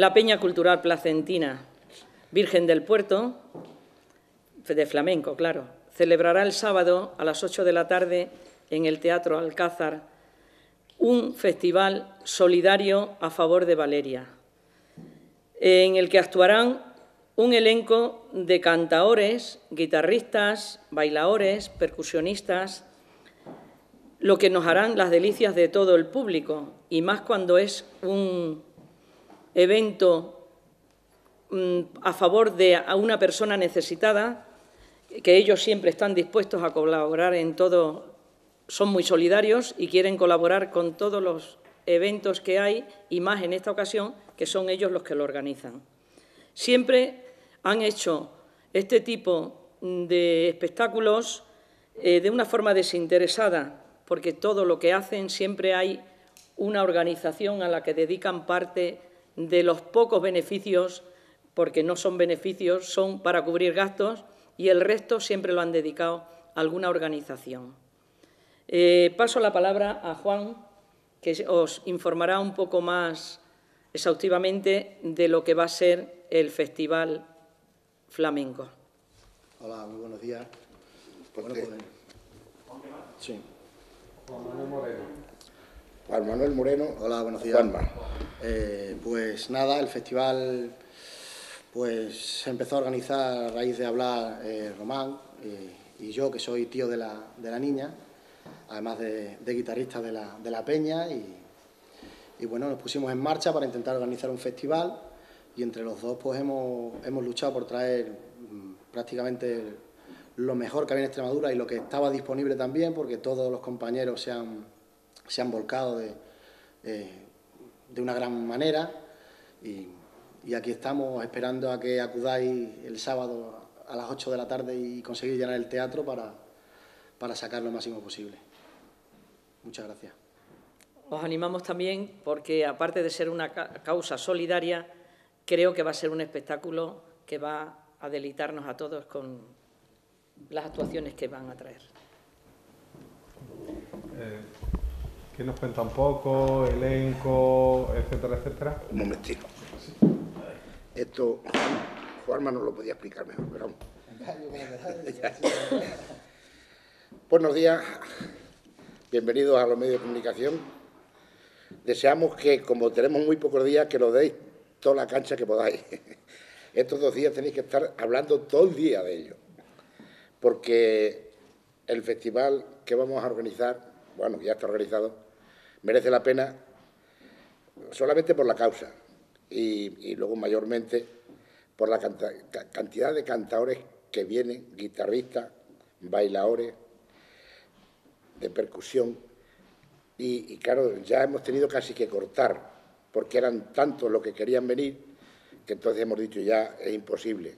la Peña Cultural Placentina Virgen del Puerto, de flamenco, claro, celebrará el sábado a las 8 de la tarde en el Teatro Alcázar un festival solidario a favor de Valeria, en el que actuarán un elenco de cantaores, guitarristas, bailadores, percusionistas, lo que nos harán las delicias de todo el público, y más cuando es un evento mm, a favor de una persona necesitada, que ellos siempre están dispuestos a colaborar en todo, son muy solidarios y quieren colaborar con todos los eventos que hay, y más en esta ocasión, que son ellos los que lo organizan. Siempre han hecho este tipo de espectáculos eh, de una forma desinteresada, porque todo lo que hacen siempre hay una organización a la que dedican parte de los pocos beneficios, porque no son beneficios, son para cubrir gastos y el resto siempre lo han dedicado a alguna organización. Eh, paso la palabra a Juan, que os informará un poco más exhaustivamente de lo que va a ser el Festival flamenco. Hola, muy buenos días. Bueno, pues, sí. Juan Manuel Moreno. Juan Manuel Moreno. Hola, buenos días. Eh, pues nada, el festival pues se empezó a organizar a raíz de hablar eh, Román eh, y yo, que soy tío de la, de la niña, además de, guitarrista de la, de la peña y, y bueno, nos pusimos en marcha para intentar organizar un festival y entre los dos pues hemos, hemos luchado por traer mm, prácticamente lo mejor que había en Extremadura y lo que estaba disponible también, porque todos los compañeros se han, se han volcado de, eh, de una gran manera y, y, aquí estamos esperando a que acudáis el sábado a las 8 de la tarde y conseguir llenar el teatro para, para sacar lo máximo posible. Muchas gracias. Os animamos también porque, aparte de ser una causa solidaria, creo que va a ser un espectáculo que va a deleitarnos a todos con las actuaciones que van a traer. Eh, ¿Quién nos cuenta un poco? Elenco, etcétera, etcétera. Un momentito. Esto, Juanma no lo podía explicar mejor, pero Buenos días, bienvenidos a los medios de comunicación. Deseamos que, como tenemos muy pocos días, que lo deis toda la cancha que podáis. Estos dos días tenéis que estar hablando todo el día de ello, porque el festival que vamos a organizar, bueno, ya está organizado, merece la pena solamente por la causa y, luego mayormente por la cantidad de cantadores que vienen, guitarristas, bailadores, de percusión, y, claro, ya hemos tenido casi que cortar porque eran tantos los que querían venir, que entonces hemos dicho ya es imposible.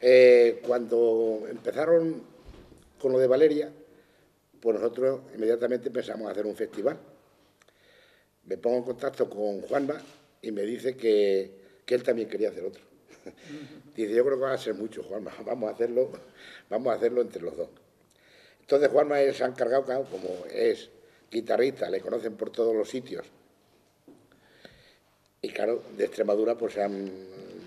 Eh, cuando empezaron con lo de Valeria, pues nosotros inmediatamente pensamos hacer un festival. Me pongo en contacto con Juanma y me dice que, que él también quería hacer otro. Dice, yo creo que va a ser mucho, Juanma, vamos a hacerlo, vamos a hacerlo entre los dos. Entonces Juanma se ha encargado, como es guitarrista, le conocen por todos los sitios, y claro, de Extremadura, pues han,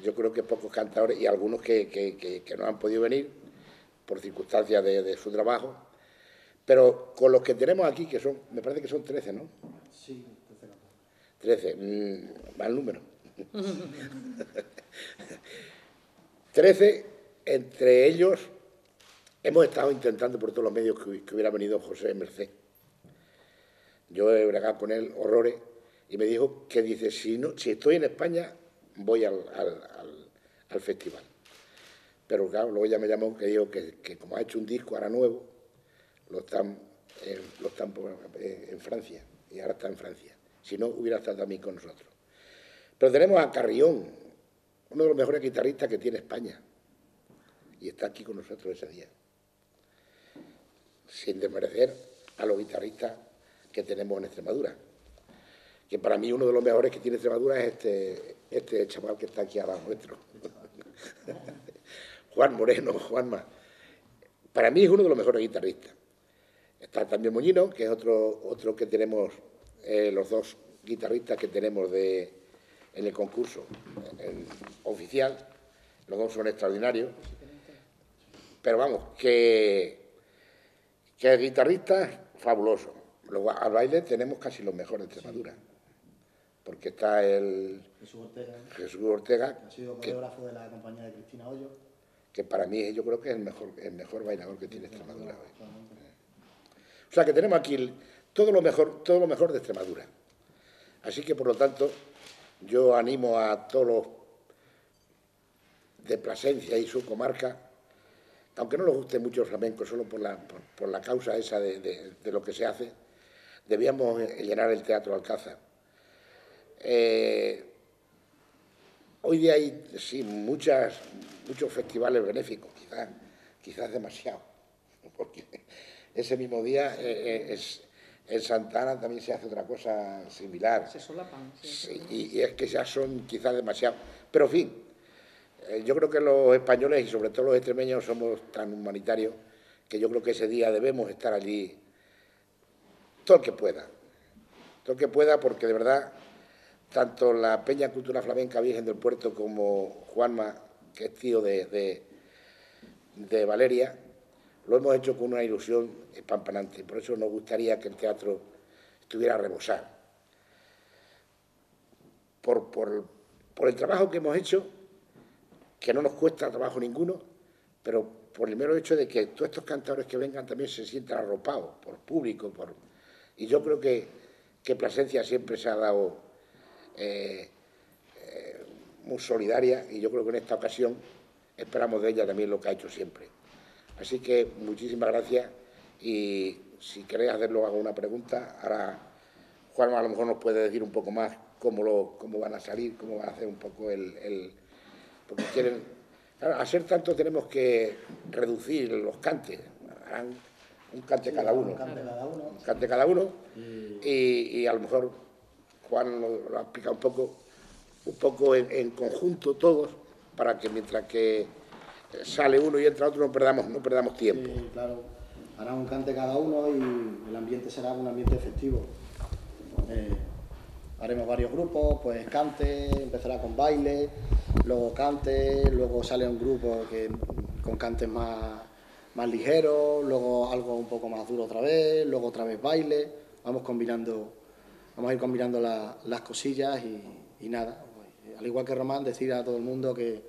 yo creo que pocos cantadores y algunos que, no han podido venir por circunstancias de, su trabajo. Pero con los que tenemos aquí, que son, me parece que son 13, ¿no? Sí, 13. 13, mm, mal número. 13, entre ellos hemos estado intentando por todos los medios que, hubiera venido José Merced. Yo he bregado con él horrores y me dijo que dice, si, no, si estoy en España, voy al, festival. Pero claro, luego ya me llamó que dijo que, como ha hecho un disco ahora nuevo, lo están, lo están eh, en Francia, y ahora está en Francia. Si no, hubiera estado también con nosotros. Pero tenemos a Carrión, uno de los mejores guitarristas que tiene España, y está aquí con nosotros ese día. Sin desmerecer a los guitarristas que tenemos en Extremadura que para mí uno de los mejores que tiene Extremadura es este, este chaval que está aquí abajo nuestro. Juan Moreno, Juanma. Para mí es uno de los mejores guitarristas. Está también Moñino, que es otro, otro que tenemos, eh, los dos guitarristas que tenemos de en el concurso oficial. Los dos son extraordinarios. Pero vamos, que, que el guitarrista, fabuloso. Luego al baile tenemos casi los mejores de Extremadura. Porque está el Jesús Ortega, Jesús Ortega, que ha sido que, coreógrafo de la compañía de Cristina Hoyo. que para mí yo creo que es el mejor, el mejor bailador que tiene Extremadura hoy. O sea que tenemos aquí todo lo mejor, todo lo mejor de Extremadura. Así que por lo tanto, yo animo a todos los de Plasencia y su comarca, aunque no les guste mucho el flamenco, solo por la, por, la causa esa de, lo que se hace, debíamos eh, llenar el Teatro Alcázar. Eh, hoy día hay sí, muchas, muchos festivales benéficos, quizás, quizás demasiado, ese mismo día eh, eh, es, en Santana también se hace otra cosa similar. Se solapan. sí. Y, y es que ya son quizás demasiado. Pero en fin, eh, yo creo que los españoles y sobre todo los extremeños somos tan humanitarios que yo creo que ese día debemos estar allí todo el que pueda. Todo el que pueda porque de verdad tanto la Peña Cultura Flamenca Virgen del Puerto como Juanma, que es tío de, de, de Valeria, lo hemos hecho con una ilusión espampanante. Por eso nos gustaría que el teatro estuviera a rebosar por, el trabajo que hemos hecho, que no nos cuesta trabajo ninguno, pero por el mero hecho de que todos estos cantadores que vengan también se sientan arropados por público. Por... Y yo creo que, que Plasencia siempre se ha dado eh, eh, muy solidaria y yo creo que en esta ocasión esperamos de ella también lo que ha hecho siempre. Así que muchísimas gracias y si queréis hacerlo alguna pregunta, ahora Juan a lo mejor nos puede decir un poco más cómo, lo, cómo van a salir, cómo van a hacer un poco el... el- porque quieren... Claro, ser tanto tenemos que reducir los cantes, harán un cante cada uno, Un cante cada uno. un cante cada uno. Y, y a lo mejor Juan lo, lo ha explicado un poco, un poco en, en conjunto todos para que mientras que sale uno y entra otro no perdamos, no perdamos tiempo. Sí, claro. Harán un cante cada uno y el ambiente será un ambiente festivo. Eh, haremos varios grupos, pues cante, empezará con baile, luego cante, luego sale un grupo que, con cantes más, más ligeros, luego algo un poco más duro otra vez, luego otra vez baile. Vamos combinando, vamos a ir combinando la- las cosillas y, y nada. al igual que Román, decir a todo el mundo que,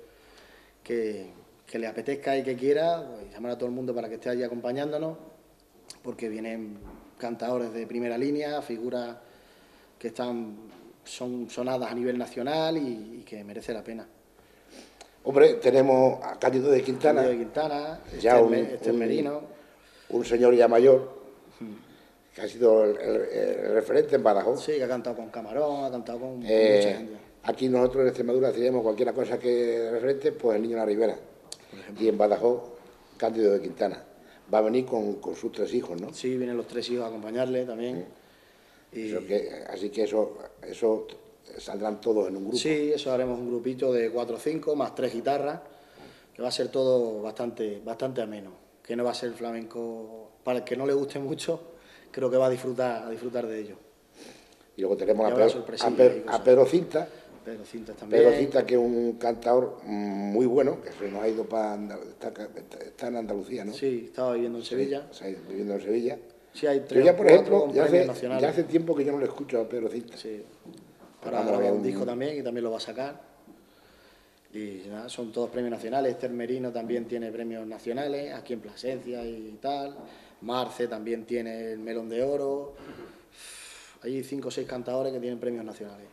que, que le apetezca y que quiera, pues, llamar a todo el mundo para que esté allí acompañándonos, porque vienen cantadores de primera línea, figuras que están son sonadas a nivel nacional y, y que merece la pena. Hombre, tenemos a Cándido de Quintana, Cándido de Quintana, Ya un- un- Merino, un señor ya mayor, que ha sido el, el- el referente en Badajoz. sí, que ha cantado con Camarón, ha cantado con Eh, mucha gente. aquí nosotros en Extremadura hacíamos cualquier cosa que referente, pues el niño de la Ribera. Y en Badajoz, Cándido de Quintana. Va a venir con, con sus tres hijos, ¿no? Sí, vienen los tres hijos a acompañarle también. Y, Eso que- así que eso, eso saldrán todos en un grupo. Sí, eso haremos un grupito de cuatro o cinco, más tres guitarras, que va a ser todo bastante, bastante ameno, que no va a ser flamenco, para el que no le guste mucho, creo que va a disfrutar, a disfrutar de ello. Y luego tenemos Y a Pedro, Pedro- a Pedro Cinta, Pedro Cintas también. Pedro Cinta, que es un cantador muy bueno, que se nos ha ido para está, está en Andalucía, ¿no? Sí, estaba viviendo en Sevilla. Está viviendo en Sevilla. Sí, hay Yo tres ya, o por ejemplo, ya hace, ya hace tiempo que yo no le escucho a Pedro Cinta. Sí. Ahora graba un un- disco también y también lo va a sacar. Y nada, son todos premios nacionales. Esther Merino también tiene premios nacionales, aquí en Plasencia y tal. Marce también tiene el Melón de Oro. Hay cinco o seis cantadores que tienen premios nacionales.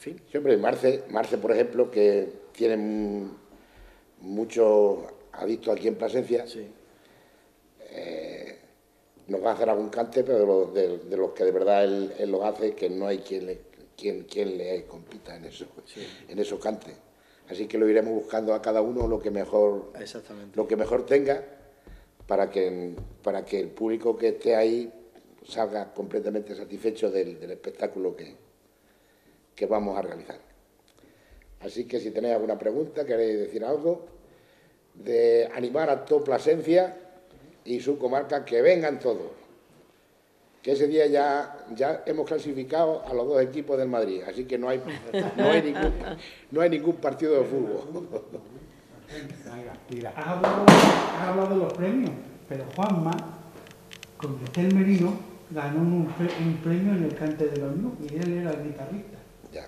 En fin, Siempre Marce, Marce, por ejemplo, que tiene muchos adictos aquí en Plasencia, sí. nos va a hacer algún cante, pero de los, de, de los que de verdad él, él los hace, que no hay quien le, quien, quien le compita en, eso, en esos cantes. Así que lo iremos buscando a cada uno lo que mejor, Exactamente. lo que mejor tenga para que, para que el público que esté ahí salga completamente satisfecho del, del espectáculo que, que vamos a realizar. Así que si tenéis alguna pregunta, queréis decir algo, de animar a toda Plasencia y su comarca que vengan todos. que ese día ya, ya hemos clasificado a los dos equipos del Madrid, así que no hay, no hay, ningún, partido de fútbol. Has hablado, de los premios, pero Juanma, con Cristel Merino, ganó un, un premio en el cante de la Unión y él era el guitarrista. Ya.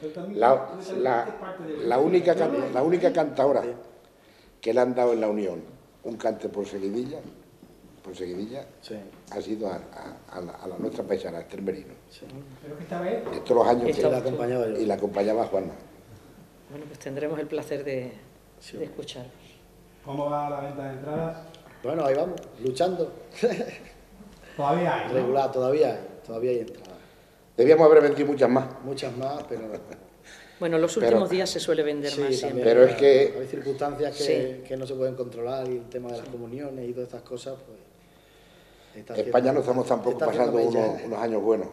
Tú también- La, la- la única, la única cantadora que le han dado en la Unión un cante por seguidilla, por seguidilla Sí, ha sido a, a- a la, a la nuestra paisana, Esther Merino. sí. Pero que esta vez De todos los años Y Esta- la acompañaba que, yo. y la acompañaba Juana. Bueno, pues tendremos el placer de, Sí. de escuchar. ¿Cómo va la venta de entradas? Bueno, ahí vamos, luchando. Todavía hay, ¿no? Regular, todavía hay, todavía hay entradas. Debíamos haber vendido muchas más, Muchas más, pero... Bueno, los Pero- últimos días se suele vender Sí, más también, siempre. Pero es que- Hay circunstancias que, Sí. que no se pueden controlar y el tema de las comuniones y todas estas cosas, pues... está España no estamos tampoco pasando unos, unos años buenos.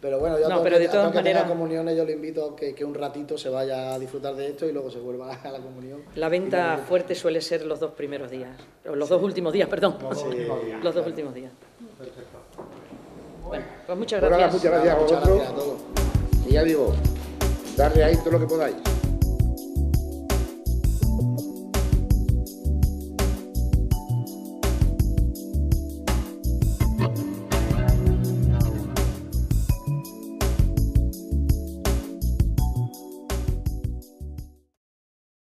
Pero bueno, yo No, pero de que- a todas maneras- comuniones yo le invito a que, que un ratito se vaya a disfrutar de esto y luego se vuelva a la comunión. La venta fuerte suele ser los dos primeros días, o los dos últimos días, perdón. Los dos últimos días. Los dos últimos días. Perfecto. Bueno, pues muchas Pues nada, gracias. muchas gracias a Muchas vosotros. gracias a todos. Y ya digo, darle ahí todo lo que podáis.